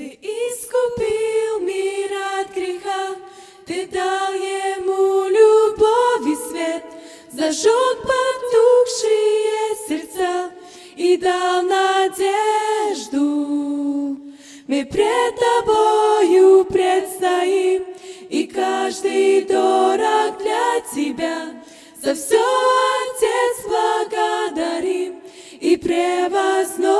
Ты искупил мир от греха, Ты дал ему любовь и свет, Зажег потухшие сердца и дал надежду. Мы пред Тобою предстоим, и каждый дорог для Тебя. За все, Отец, благодарим и превозносим.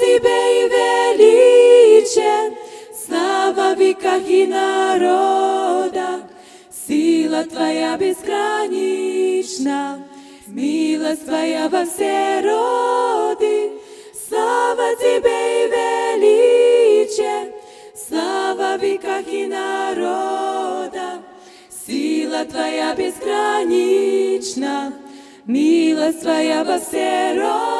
Тебе и величие, слава в веках и народах. Сила Твоя безгранична, милость Твоя во все роды. Слава Тебе и величие, слава в веках и народах. Сила Твоя безгранична, милость Твоя во все роды.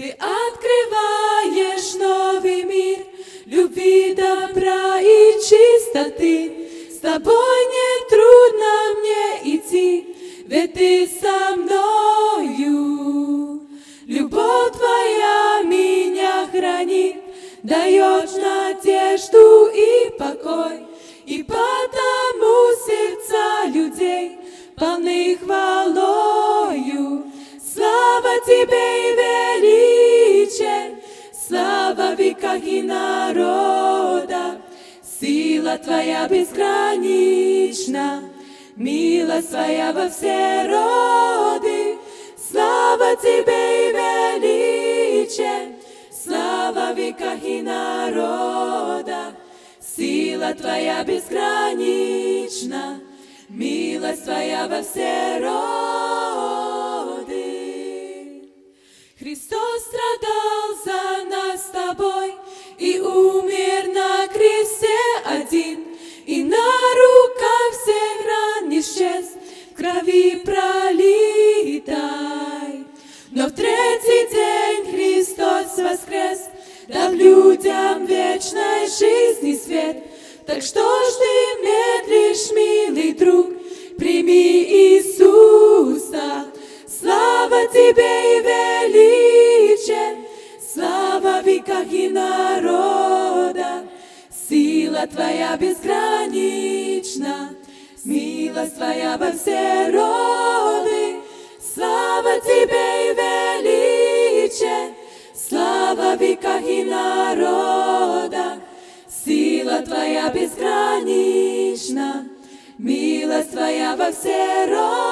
Ты открываешь новый мир любви, добра и чистоты. С Тобой не трудно мне идти, ведь Ты со мною. Любовь Твоя меня хранит, даешь надежду и покой, и потому сердца людей полны хвалою. Слава Тебе и слава в веках и народа. Сила Твоя безгранична, милость Твоя во все роды. Слава Тебе и величие, слава веках и народа. Сила Твоя безгранична, милость Твоя во все роды. Христос страдал людям вечной жизни свет. Так что ж ты медлишь, милый друг, прими Иисуса. Слава Тебе и величие, слава веках и народа. Сила Твоя безгранична, милость Твоя во все роды. Милость Твоя во все роды.